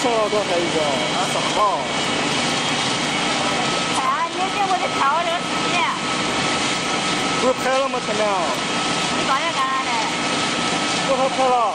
瘦了多少一个？啊，什么？哎啊，你给我的漂这个视频，不是拍了吗？前面？你刚才干啥呢？不好拍了？